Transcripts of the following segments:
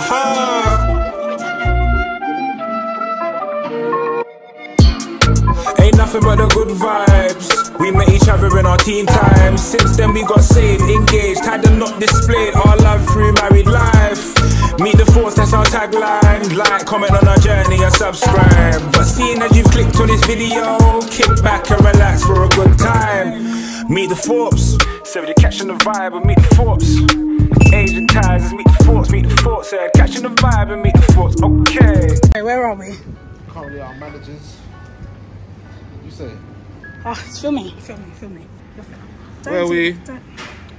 Aha! Ain't nothing but the good vibes. We met each other in our teen times. Since then we got saved, engaged, had them not displayed. Our love through married life. Meet the Thorpes, that's our tagline. Like, comment on our journey and subscribe. But seeing as you've clicked on this video, kick back and relax for a good time. Meet the Thorpes. So you're catching the vibe and meet the Thorpes. Asian ties, let's meet the Thorpes, meet the Thorpes. Said catching the vibe and meet the Thorpes. Okay. Okay, where are we? Currently our managers. You say? Ah, it's filming, filming, filming. Don't Where are we? Don't,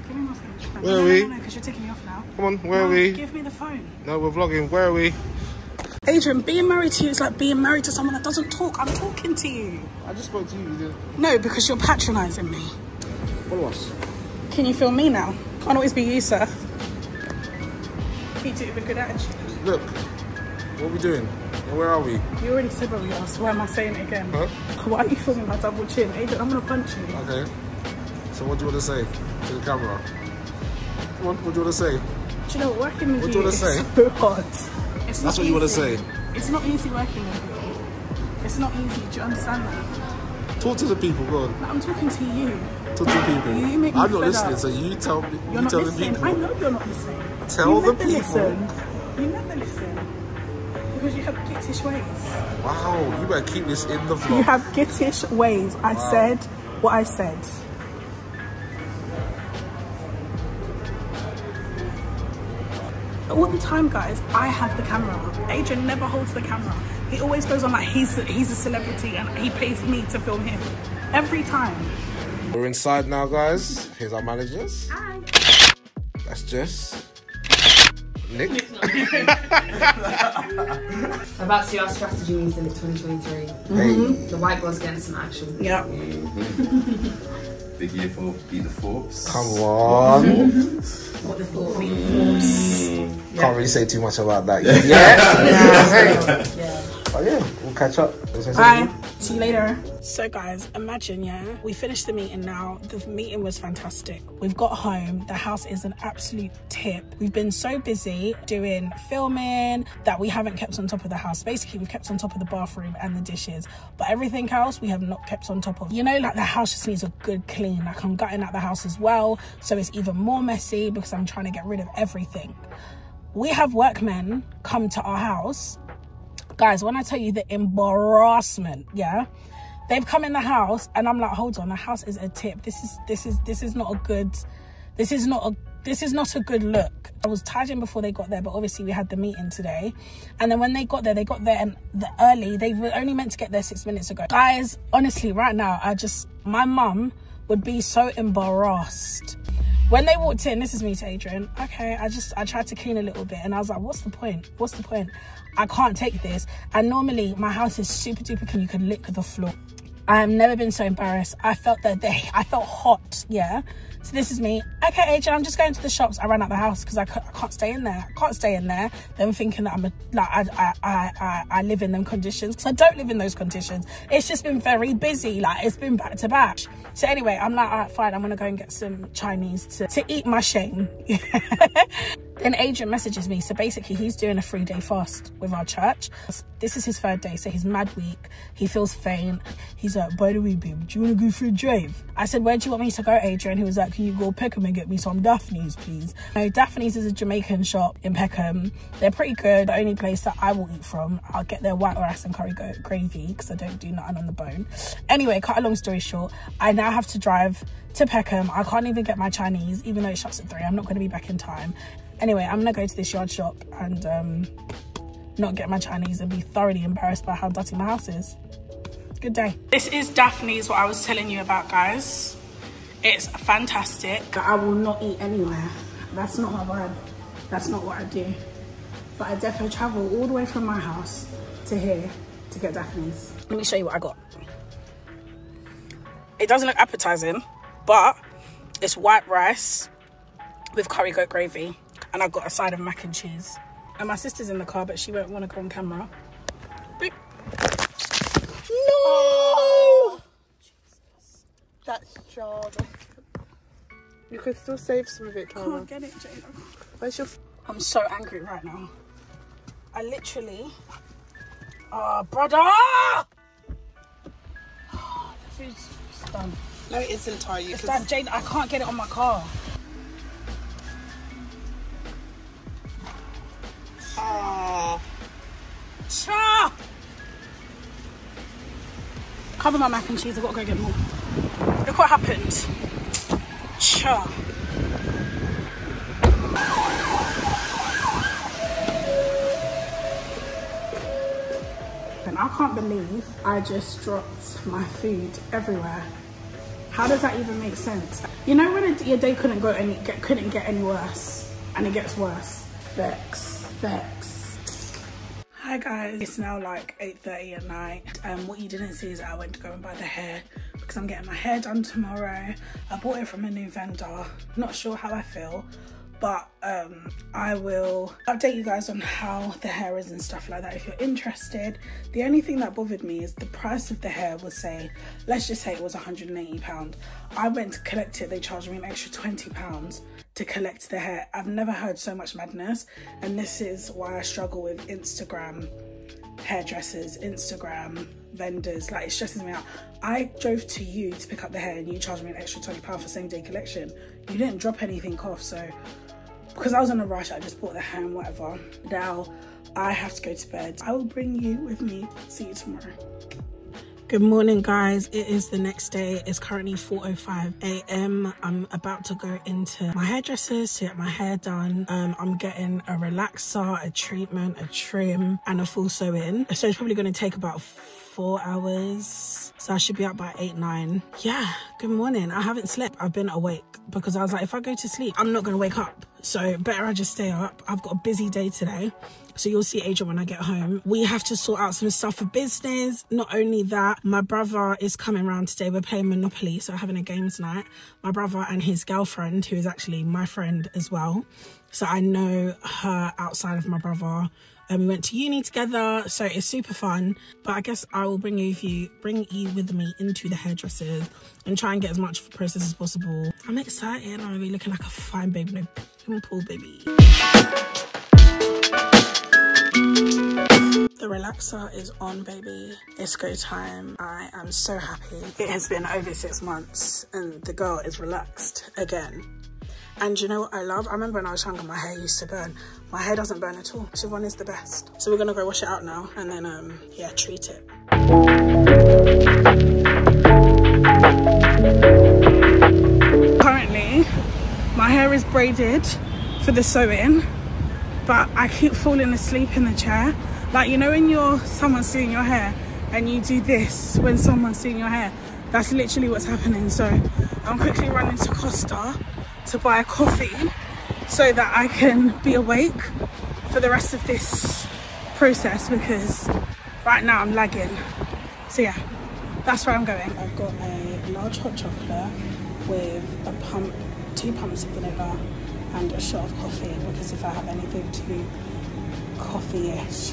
give me my phone. No, Where are no, we? No, no, because you're taking me off now. Come on, where No, are we? Give me the phone. No, we're vlogging. Where are we? Adrian, being married to you is like being married to someone that doesn't talk. I'm talking to you. I just spoke to you. You No, because you're patronising me. follow us. Can you film me now? Can't always be you, sir. Keep it with a good attitude. Look, what are we doing? Where are we? You already said where we are, so why am I saying it again? Huh? Why are you filming my double chin? Adrian, I'm gonna punch you. Okay. So what do you want to say to the camera? Come on, what do you want to say? Do you know, working with What do you you wanna is say? so hard. It's That's not what you wanna say? It's not easy working with you. It's not easy. Do you understand that? Talk to the people, go on. I'm talking to you. To the people. You I'm not listening, up. so you tell me. You're you not tell the listening. people. I know you're not listening. Tell you the never people. Listen. You never listen. Because you have gittish ways. Wow, you better keep this in the vlog. You have gittish ways. I said what I said. All the time, guys, I have the camera. Adrian never holds the camera. He always goes on like he's he's a celebrity and he pays me to film him. Every time. We're inside now, guys. Here's our managers. Hi. That's Jess. Nick. About to do our strategy meeting of 2023. Hey. Mm-hmm. The white boy's getting some action. Yeah. Big year for Be the Thorpes. Come on. What the thought means. Mm. Can't really say too much about that yet. Yeah. Yeah. But oh, yeah, we'll catch up. Bye. See you later. So, guys, imagine, yeah, we finished the meeting now. The meeting was fantastic. We've got home. The house is an absolute tip. We've been so busy doing filming that we haven't kept on top of the house. Basically, we've kept on top of the bathroom and the dishes, but everything else we have not kept on top of. You know, like the house just needs a good clean. Like, I'm gutting out the house as well. So, it's even more messy because I'm trying to get rid of everything. We have workmen come to our house guys when i tell you the embarrassment yeah they've come in the house and i'm like hold on the house is a tip. This is this is this is not a good this is not a this is not a good look. I was tidying before they got there but obviously we had the meeting today. And then when they got there they got there and the early. They were only meant to get there six minutes ago. Guys honestly right now i just my mum would be so embarrassed when they walked in, this is me to Adrian. Okay, I just I tried to clean a little bit and I was like, what's the point? What's the point? I can't take this. And normally my house is super duper clean. You can lick the floor. I have never been so embarrassed. I felt that they I felt hot, yeah. So this is me. Okay, Adrian, I'm just going to the shops. I ran out the house because I, I can't stay in there. I can't stay in there. Them thinking that I'm a like I I I I, live in them conditions because I don't live in those conditions. It's just been very busy. Like it's been back to back. So anyway, I'm like, all right, fine. I'm gonna go and get some Chinese to to eat my shame. then Adrian messages me. So basically, he's doing a three day fast with our church. This is his third day, so he's mad weak. He feels faint. He's like, by the way, babe, do you want to go for a drive? I said, where do you want me to go, Adrian? He was like, can you go Peckham and get me some Daphne's, please? No, Daphne's is a Jamaican shop in Peckham. They're pretty good. The only place that I will eat from. I'll get their white rice and curry gravy because I don't do nothing on the bone. Anyway, cut a long story short, I now have to drive to Peckham. I can't even get my Chinese, even though it shuts at three. I'm not going to be back in time. Anyway, I'm gonna go to this yard shop and um, not get my Chinese and be thoroughly embarrassed by how dirty my house is. Good day. This is Daphne's, what I was telling you about, guys. It's fantastic. I will not eat anywhere. That's not my vibe. That's not what I do. But I definitely travel all the way from my house to here to get Daphne's. Let me show you what I got. It doesn't look appetizing, but it's white rice with curry goat gravy and I've got a side of mac and cheese. And my sister's in the car, but she won't want to go on camera. Beep. No! That's jarred. You could still save some of it, Tara. Can't get it, Jada. Where's your I'm so angry right now. I literally, oh brother, the food's done. No, it isn't, Ty. You It's done, Jane. I can't get it on my car. Cover my mac and cheese. I've got to go get more. Look what happened. Cha. And I can't believe I just dropped my food everywhere. How does that even make sense? You know when your day couldn't go any couldn't get any worse, and it gets worse. Vex, vex. Hi guys, it's now like 8.30 at night and what you didn't see is I went to go and buy the hair because I'm getting my hair done tomorrow. I bought it from a new vendor, not sure how I feel but um, I will update you guys on how the hair is and stuff like that if you're interested. The only thing that bothered me is the price of the hair was say, let's just say it was 180 pound. I went to collect it, they charged me an extra 20 pounds to collect the hair. I've never heard so much madness and this is why I struggle with Instagram hairdressers, Instagram vendors, like it stresses me out. I drove to you to pick up the hair and you charged me an extra £20 for same day collection. You didn't drop anything off, so because I was in a rush, I just bought the hair and whatever. Now I have to go to bed. I will bring you with me. See you tomorrow. Good morning guys, it is the next day. It's currently 4.05 a.m. I'm about to go into my hairdressers to get my hair done. Um, I'm getting a relaxer, a treatment, a trim and a full sew in. So it's probably going to take about four hours. So I should be up by eight, nine. Yeah, good morning. I haven't slept. I've been awake because I was like, if I go to sleep, I'm not going to wake up. So better I just stay up. I've got a busy day today. So you'll see Adrian when I get home. We have to sort out some stuff for business. Not only that, my brother is coming around today. We're playing Monopoly, so having a games night. My brother and his girlfriend, who is actually my friend as well. So I know her outside of my brother. And we went to uni together, so it's super fun. But I guess I will bring you, you bring you with me into the hairdressers and try and get as much of the process as possible. I'm excited. I'm gonna be looking like a fine baby, no pimple baby. The relaxer is on, baby. It's go time. I am so happy. It has been over six months and the girl is relaxed again. And you know what I love? I remember when I was younger, my hair used to burn. My hair doesn't burn at all. Siobhan is the best. So we're gonna go wash it out now and then, um, yeah, treat it. Currently, my hair is braided for the sewing, but I keep falling asleep in the chair. Like, you know when you're, someone's doing your hair and you do this when someone's doing your hair? That's literally what's happening. So I'm quickly running to Costa to buy a coffee so that I can be awake for the rest of this process because right now I'm lagging. So yeah, that's where I'm going. I've got a large hot chocolate with a pump, two pumps of vanilla and a shot of coffee because if I have anything too coffee-ish,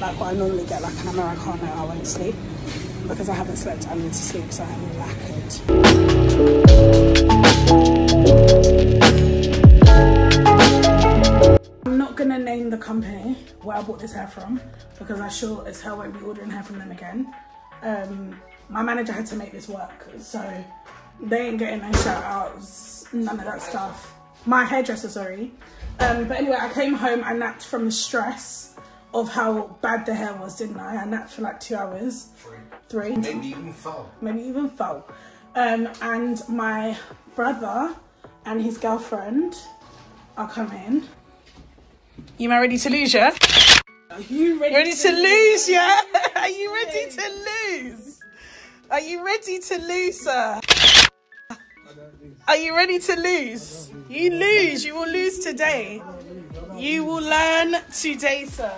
like what I normally get like an Americano, I won't sleep. Because I haven't slept, I need to sleep so I'm knackered. I'm not gonna name the company where I bought this hair from because I sure as hell won't be ordering hair from them again. Um, my manager had to make this work, so they ain't getting no shout outs, none of that stuff. My hairdresser, sorry. Um, but anyway, I came home and napped from the stress of how bad the hair was, didn't I? I napped for like two hours. Three. Three. Maybe even four. Maybe even four. Um, and my brother and his girlfriend are coming. You man ready to lose, yeah? Are you ready, ready to lose, yeah? Are you ready to lose? Are you ready to lose, sir? Are you ready to lose? You lose. You will lose today. You will learn today, sir.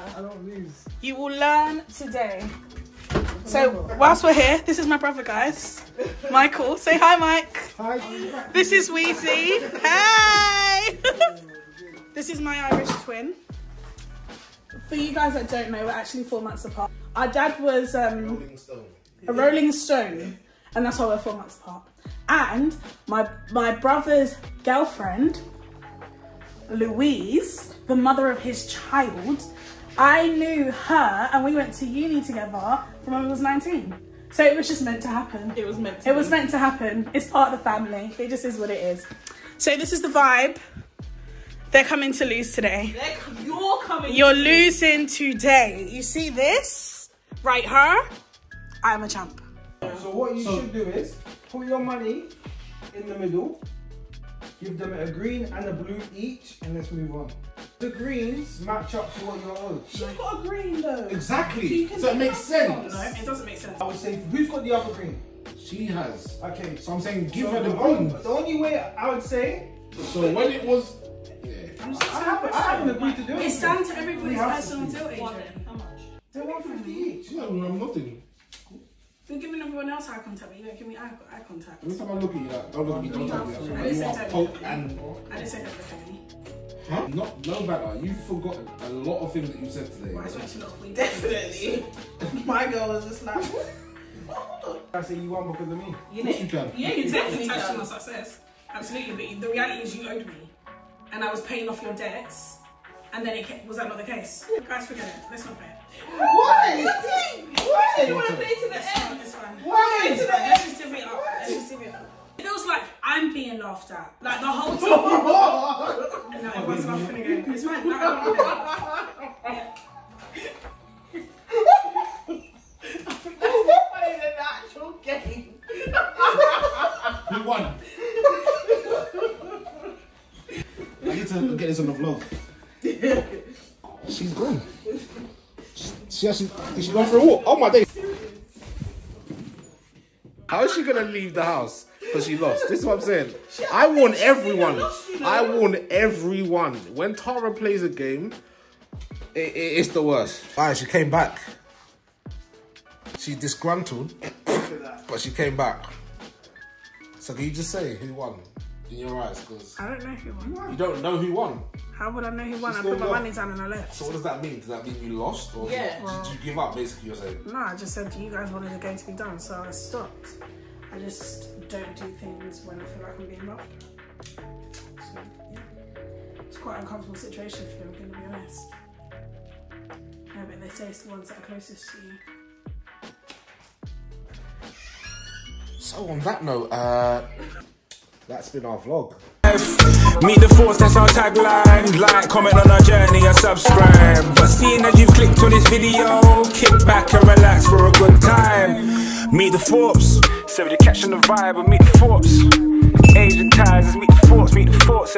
You will learn today. So, whilst we're here, this is my brother, guys. Michael. Say hi, Mike. Hi. This is Weezy. Hey! this is my Irish twin. For you guys that don't know, we're actually four months apart. Our dad was um, a Rolling Stone, and that's why we're four months apart. And my my brother's girlfriend, Louise, the mother of his child, I knew her and we went to uni together from when I was 19. So it was just meant to happen. It was meant to It was meant to happen. It's part of the family. It just is what it is. So this is the vibe. They're coming to lose today. They're- You're coming. You're losing today. You see this? Right, her? I'm a champ. So what you should do is put your money in the middle, give them a green and a blue each, and let's move on. The greens match up to what you're owed. She's got a green though. Exactly. So it makes sense. No, it doesn't make sense. I would say, who's got the other green? She has. Okay, So I'm saying give so her the the, green. the only way I would say, So when it was, yeah. I haven't, I haven't agreed to do it. It's down to everybody's We have to personal see. deal, Adrian. How much? They're 150 each. No, I'm nothing. You're giving everyone else eye contact, but you don't give me eye, eye contact. Every time I look at you, like, don't look at me, don't touch me. I didn't you say are look at me. I didn't say don't look at me. Huh? Not, no matter. You've forgotten a lot of things that you said today. Well, I spoke to a lot of people. Definitely. My girl was just like. I say you won because of me. You Of course you can. Yeah, you definitely Definitely touched on can. my success. Absolutely, but the reality is you owed me, and I was paying off your debts, and then it ca- was that not the case? Guys, forget it. Let's not pay. Why? Why? You want to play to the It's Won? I need to get this on the vlog. She's gone. She actually, did she go for a walk? Oh my days. How is she gonna leave the house? Because she lost. This is what I'm saying. I warn everyone. I warn everyone. When Tara plays a game, it, it, it's the worst. Alright, she came back. She disgruntled, but she came back. So can you just say who won in your eyes? Because I don't know who won. you don't know who won. How would I know who won? I put my won. money down and I left. So what does that mean? Does that mean you lost, or Yeah. did you give up? Basically, you're saying. No, I just said you guys wanted the game to be done, so I stopped. I just don't do things when I feel like I'm being laughed at. So, yeah. It's quite an uncomfortable situation for me, I'm going to be honest. Yeah, but they say it's the ones that are closest to you. So on that note, uh, that's been our vlog. Meet the Thorpes, that's our tagline. Like, comment on our journey and subscribe. But seeing as you've clicked on this video, kick back and relax for a good time. Meet the Thorpes. You're catching the vibe and meet the Thorpes. Asian ties, let's meet the Thorpes, meet the Thorpes.